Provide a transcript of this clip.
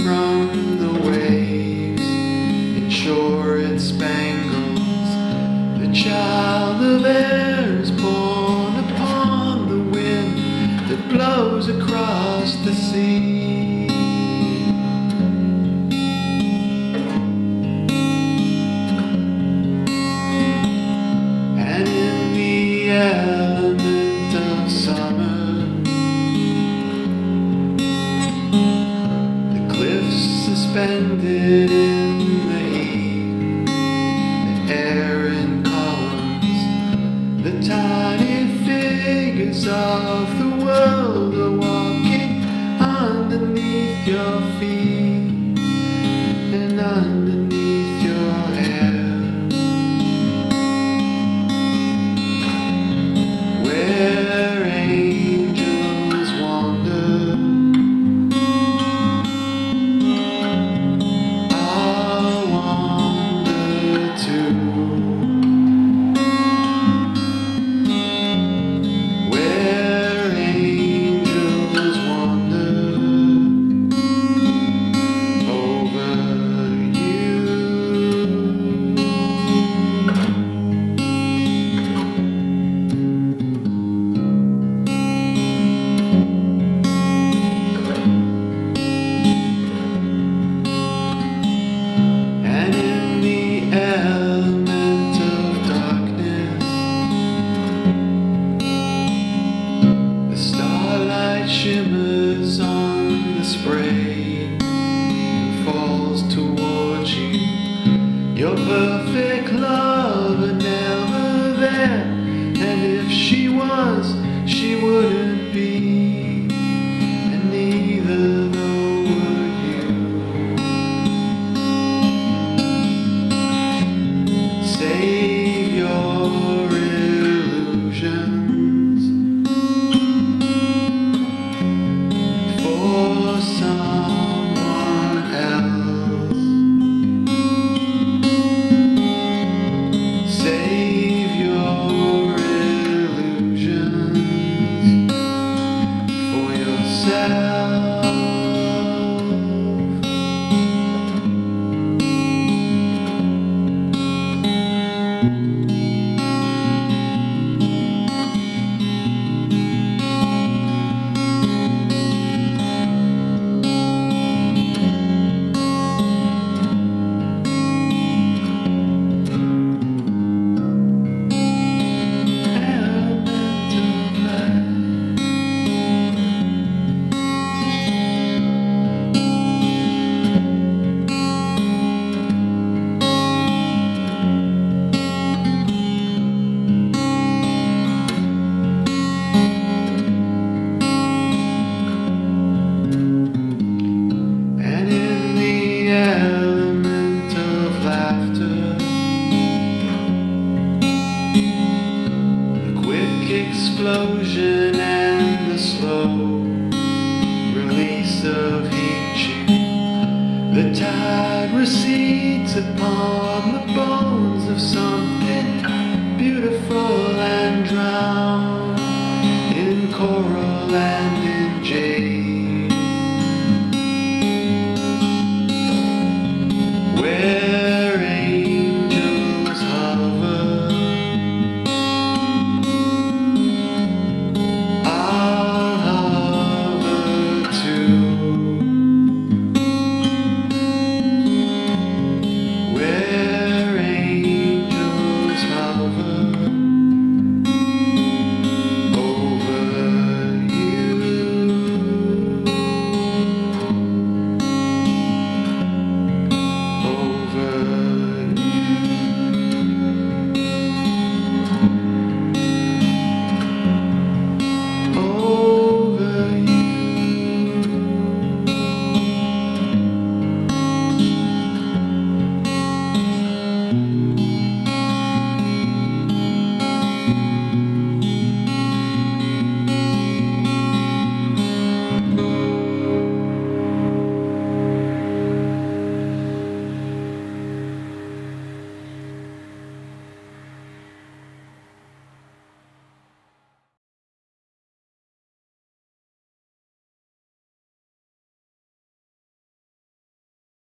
from the waves in short spangles. The child of air is born upon the wind that blows across the sea. And in the element suspended in and falls towards you. Your perfect love never there, and if she was, she wouldn't be, and neither though would you. Save yourself. Of the tide recedes upon the bones of some